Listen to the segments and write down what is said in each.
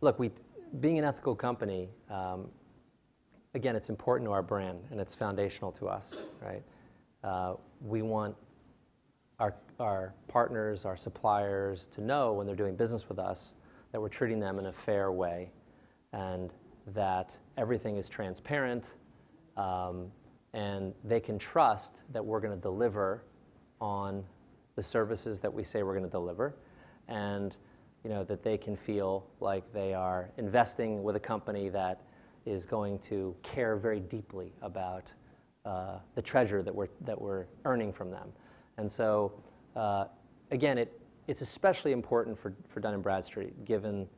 look, we, being an ethical company, um, again, it's important to our brand and it's foundational to us, right? Uh, we want our, our partners, our suppliers to know when they're doing business with us that we're treating them in a fair way and that everything is transparent um, and they can trust that we're going to deliver on the services that we say we're going to deliver and you know, that they can feel like they are investing with a company that is going to care very deeply about uh, the treasure that we're, that we're earning from them. And so, uh, again, it, it's especially important for, for Dun & Bradstreet, given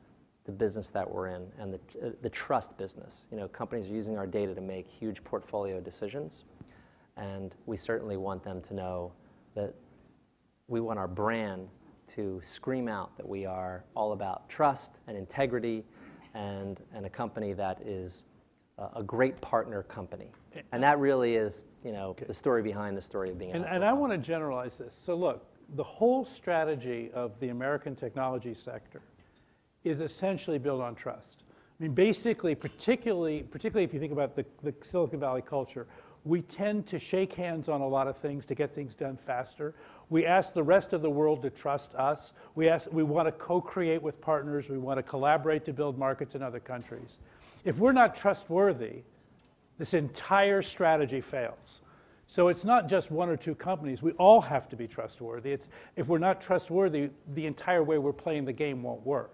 the business that we're in and the, uh, the trust business. You know, companies are using our data to make huge portfolio decisions, and we certainly want them to know that we want our brand to scream out that we are all about trust and integrity and, and a company that is a, great partner company. And that really is, you know, the story behind the story of being and, and I want to generalize this. So look, the whole strategy of the American technology sector is essentially built on trust. I mean, basically, particularly, particularly if you think about the, the Silicon Valley culture, we tend to shake hands on a lot of things to get things done faster. We ask the rest of the world to trust us. We, ask, we want to co-create with partners. We want to collaborate to build markets in other countries. If we're not trustworthy, this entire strategy fails. So it's not just one or two companies. We all have to be trustworthy. It's, if we're not trustworthy, the entire way we're playing the game won't work.